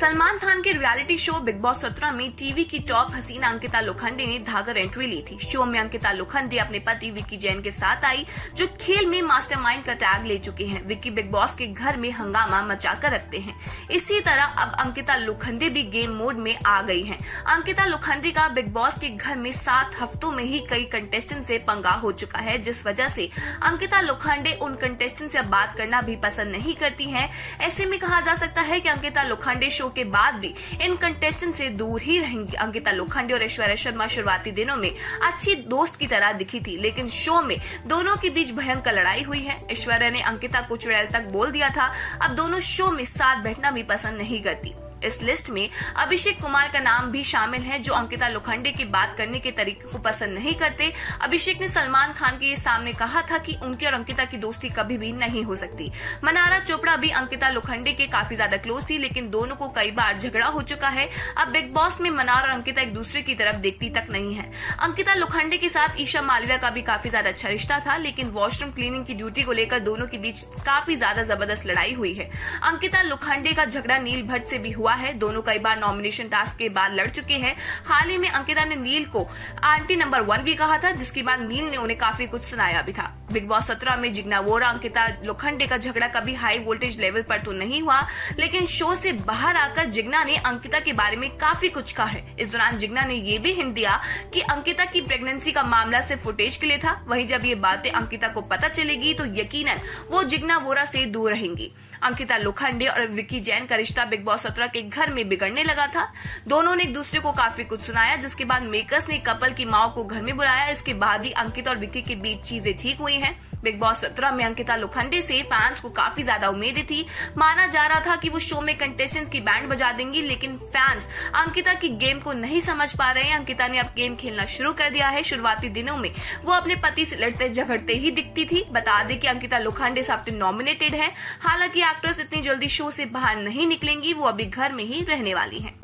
सलमान खान के reality show big boss सत्रह में टीवी की टॉप हसीना अंकिता लोखंडे ने धागर एंट्री ली थी। शो में अंकिता लोखंडे अपने पति विक्की जैन के साथ आई, जो खेल में मास्टरमाइंड का टैग ले चुके हैं। विक्की बिग बॉस के घर में हंगामा मचाकर रखते हैं। इसी तरह अब अंकिता लोखंडे भी गेम मोड में आ गई है। अंकिता लोखंडे का बिग बॉस के घर में सात हफ्तों में ही कई कंटेस्टेंट से पंगा हो चुका है, जिस वजह से अंकिता लोखंडे उन कंटेस्टेंट से बात करना भी पसंद नहीं करती है। ऐसे में कहा जा सकता है की अंकिता लोखंडे शो के बाद भी इन कंटेस्टेंट से दूर ही रहेंगी अंकिता लोखंडे और ऐश्वर्या शर्मा। शुरुआती दिनों में अच्छी दोस्त की तरह दिखी थी, लेकिन शो में दोनों के बीच भयंकर लड़ाई हुई है। ऐश्वर्या ने अंकिता को चुड़ैल तक बोल दिया था। अब दोनों शो में साथ बैठना भी पसंद नहीं करती। इस लिस्ट में अभिषेक कुमार का नाम भी शामिल है, जो अंकिता लोखंडे की बात करने के तरीके को पसंद नहीं करते। अभिषेक ने सलमान खान के सामने कहा था कि उनकी और अंकिता की दोस्ती कभी भी नहीं हो सकती। मनारा चोपड़ा भी अंकिता लोखंडे के काफ़ी ज़्यादा क्लोज थी, लेकिन दोनों को कई बार झगड़ा हो चुका है। अब बिग बॉस में मनार और अंकिता एक दूसरे की तरफ़ देखती तक नहीं है। अंकिता लोखंडे के साथ ईशा मालविया का भी काफ़ी ज़्यादा अच्छा रिश्ता था, लेकिन वॉशरूम क्लीनिंग की ड्यूटी को लेकर दोनों के बीच काफ़ी ज़्यादा ज़बरदस्त लड़ाई हुई है। अंकिता लोखंडे का झगड़ा नील भट्ट से भी हुआ है। दोनों कई बार नॉमिनेशन टास्क के बाद लड़ चुके हैं। हाल ही में अंकिता ने नील को आंटी नंबर वन भी कहा था, जिसके बाद नील ने उन्हें काफ़ी कुछ सुनाया भी था। बिग बॉस सत्रह में जिग्ना वोरा, अंकिता लोखंडे का झगड़ा कभी हाई वोल्टेज लेवल पर तो नहीं हुआ, लेकिन शो से बाहर आकर जिग्ना ने अंकिता के बारे में काफ़ी कुछ कहा है। इस दौरान जिग्ना ने ये भी हिंट दिया कि अंकिता की प्रेगनेंसी का मामला सिर्फ़ फुटेज के लिए था। वहीं जब ये बातें अंकिता को पता चलेगी तो यकीनन वो जिग्ना वोरा से दूर रहेंगी। अंकिता लोखंडे और विक्की जैन का रिश्ता बिग बॉस सत्रह के घर में बिगड़ने लगा था। दोनों ने एक दूसरे को काफ़ी कुछ सुनाया, जिसके बाद मेकर्स ने कपल की माओ को घर में बुलाया। इसके बाद ही अंकित और विक्की के बीच चीज़ें ठीक हुई हैं। बिग बॉस सत्रह में अंकिता लोखंडे से फैंस को काफ़ी ज़्यादा उम्मीदें थी। माना जा रहा था कि वो शो में कंटेस्टेंट्स की बैंड बजा देंगी, लेकिन फैंस अंकिता की गेम को नहीं समझ पा रहे हैं। अंकिता ने अब गेम खेलना शुरू कर दिया है। शुरुआती दिनों में वो अपने पति से लड़ते झगड़ते ही दिखती थी। बता दें कि अंकिता लोखंडे इस नॉमिनेटेड है। हालाँकि एक्ट्रेस इतनी जल्दी शो से बाहर नहीं निकलेंगी, वो अभी घर में ही रहने वाली है।